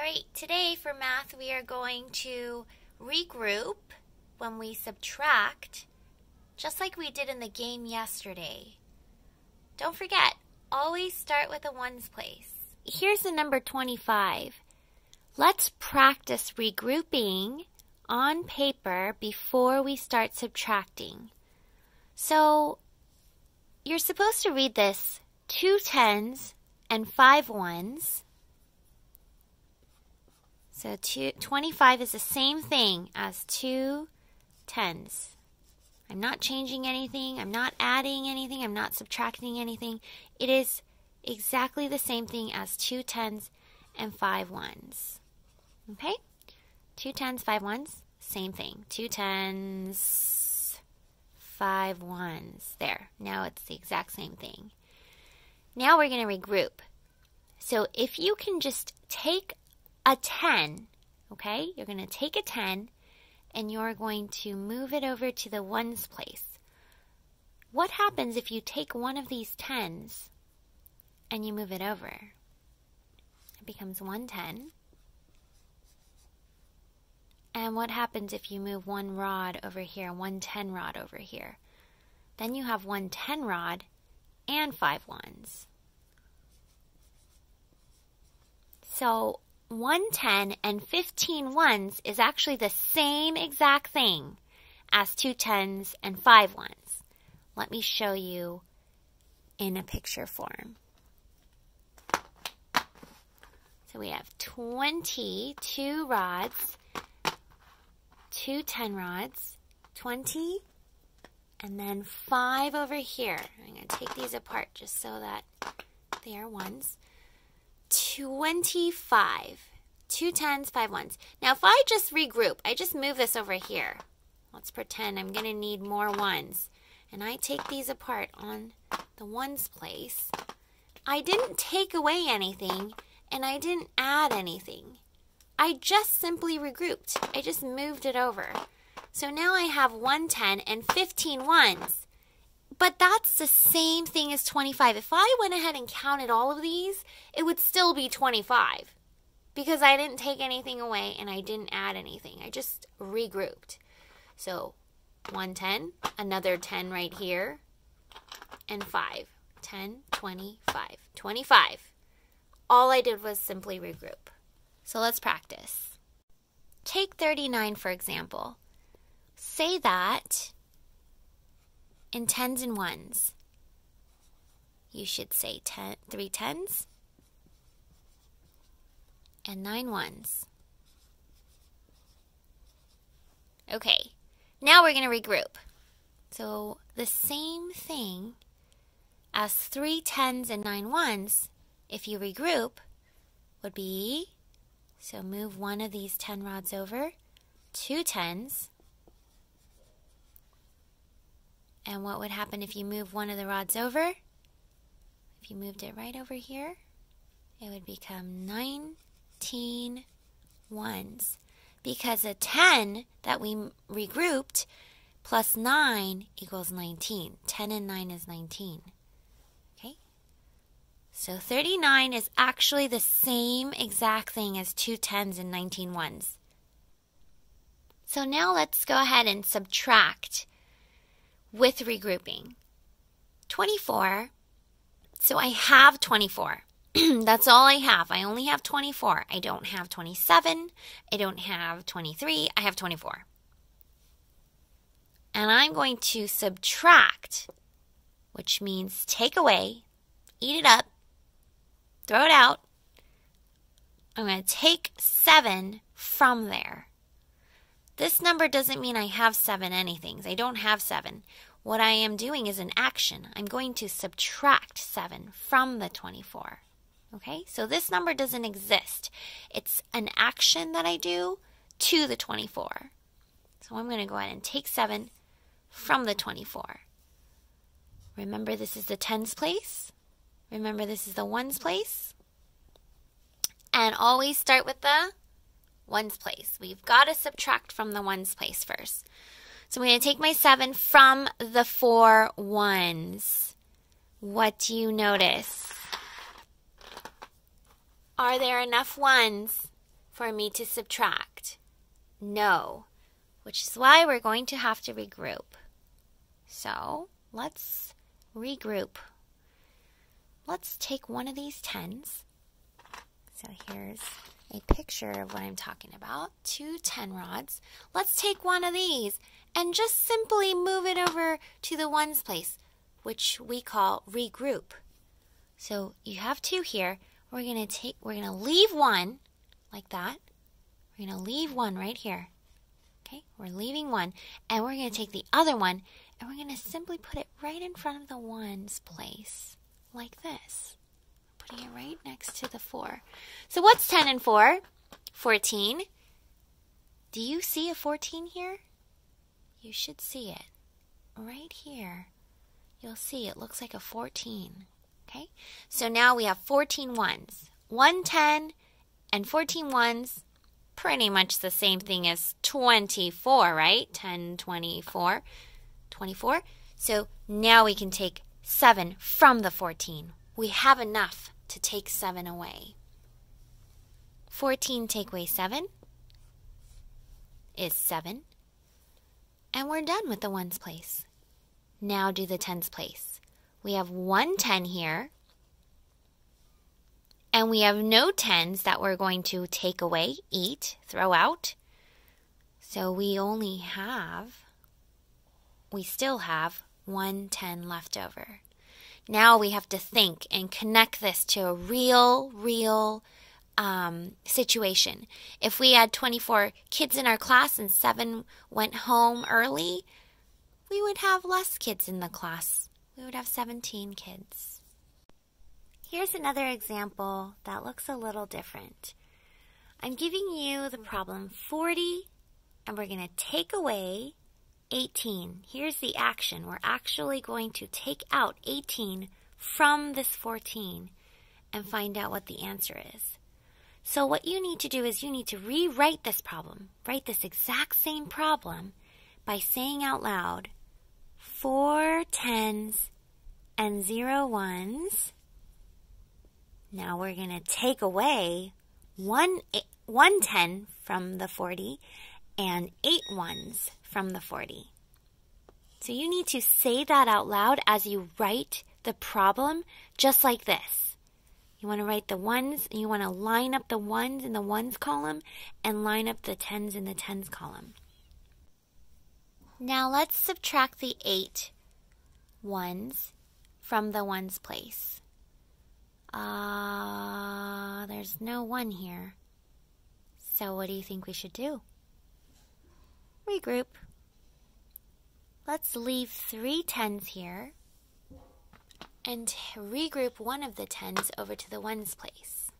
All right, today for math, we are going to regroup when we subtract, just like we did in the game yesterday. Don't forget, always start with a ones place. Here's the number 25. Let's practice regrouping on paper before we start subtracting. So, you're supposed to read this two tens and five ones. So two, 25 is the same thing as two tens. I'm not changing anything. I'm not adding anything. I'm not subtracting anything. It is exactly the same thing as two tens and five ones. Okay? Two tens, five ones, same thing. Two tens, five ones. There. Now it's the exact same thing. Now we're going to regroup. So if you can just take a 10, okay? You're going to take a 10 and you're going to move it over to the ones place. What happens if you take one of these 10s and you move it over? It becomes 110. And what happens if you move one rod over here, one 10 rod over here? Then you have one 10 rod and five ones. So 110 and 15 ones is actually the same exact thing as two tens and five ones. Let me show you in a picture form. So we have 22 rods, two 10 rods, 20, and then five over here. I'm going to take these apart just so that they are ones. 25. Two tens, five ones. Now, if I just regroup, I just move this over here. Let's pretend I'm going to need more ones. And I take these apart on the ones place. I didn't take away anything, and I didn't add anything. I just simply regrouped. I just moved it over. So now I have 110 and 15 ones. But that's the same thing as 25. If I went ahead and counted all of these, it would still be 25 because I didn't take anything away and I didn't add anything. I just regrouped. So 110, another 10 right here, and 5. 10, 25, 25. All I did was simply regroup. So let's practice. Take 39 for example. Say that in tens and ones. You should say ten, three tens and nine ones. Okay, now we're going to regroup. So the same thing as three tens and nine ones, if you regroup, would be so move one of these 10 rods over, two tens, And what would happen if you move one of the rods over? If you moved it right over here, it would become 19 ones. Because a 10 that we regrouped plus 9 equals 19. 10 and 9 is 19. Okay? So 39 is actually the same exact thing as two 10s and 19 ones. So now let's go ahead and subtract with regrouping. 24. So I have 24. That's all I have. I only have 24. I don't have 27. I don't have 23. I have 24. And I'm going to subtract, which means take away, eat it up, throw it out. I'm going to take 7 from there. This number doesn't mean I have seven anythings. I don't have seven. What I am doing is an action. I'm going to subtract seven from the 24. Okay, so this number doesn't exist. It's an action that I do to the 24. So I'm going to go ahead and take 7 from the 24. Remember, this is the tens place. Remember, this is the ones place. And always start with the ones place. We've got to subtract from the ones place first. So I'm going to take my 7 from the four ones. What do you notice? Are there enough ones? for me to subtract? No, which is why we're going to have to regroup. So let's regroup. Let's take one of these tens. So here's a picture of what I'm talking about. Two 10 rods. Let's take one of these and just simply move it over to the ones place, which we call regroup. So you have two here. We're going to take, we're going to leave one like that. We're going to leave one right here. Okay, we're leaving one and we're going to take the other one and we're going to simply put it right in front of the ones place like this right next to the 4. So what's 10 and 4? 14. Do you see a 14 here? You should see it. Right here. You'll see it looks like a 14. Okay? So now we have 14 ones. 1 10 and 14 ones. Pretty much the same thing as 24, right? 10, 24. 24. So now we can take 7 from the 14. We have enough to take 7 away. 14 take away 7 is 7. And we're done with the ones place. Now do the tens place. We have one 10 here. And we have no tens that we're going to take away, eat, throw out. So we only have, we still have one 10 left over. Now we have to think and connect this to a real, real um, situation. If we had 24 kids in our class and seven went home early, we would have less kids in the class. We would have 17 kids. Here's another example that looks a little different. I'm giving you the problem 40, and we're going to take away 18. Here's the action. We're actually going to take out 18 from this 14 and find out what the answer is. So what you need to do is you need to rewrite this problem. Write this exact same problem by saying out loud four tens and zero ones. Now we're going to take away one, one 10 from the 40 and eight ones from the 40. So you need to say that out loud as you write the problem, just like this. You want to write the ones, you want to line up the ones in the ones column and line up the tens in the tens column. Now let's subtract the eight ones from the ones place. Uh, there's no one here. So what do you think we should do? Regroup. Let's leave three tens here and regroup one of the tens over to the ones place.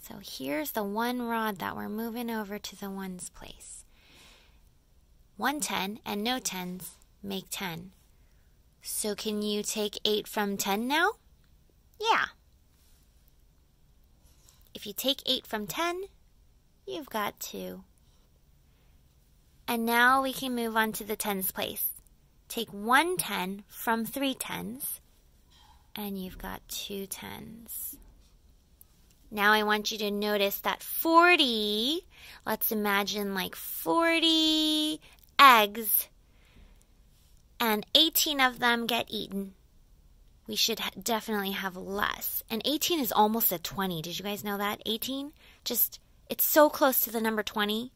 So here's the one rod that we're moving over to the ones place. One ten and no tens make ten. So can you take eight from ten now? Yeah. If you take eight from ten, you've got two. And now we can move on to the tens place. Take one ten from three tens, and you've got two tens. Now I want you to notice that 40, let's imagine like 40 eggs, and 18 of them get eaten. We should ha definitely have less. And 18 is almost a 20. Did you guys know that? 18? Just, it's so close to the number 20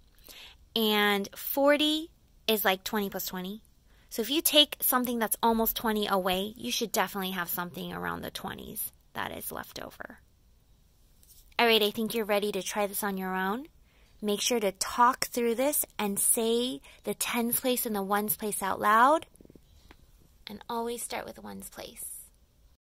and 40 is like 20 plus 20. So if you take something that's almost 20 away, you should definitely have something around the 20s that is left over. All right, I think you're ready to try this on your own. Make sure to talk through this and say the tens place and the ones place out loud. And always start with the ones place.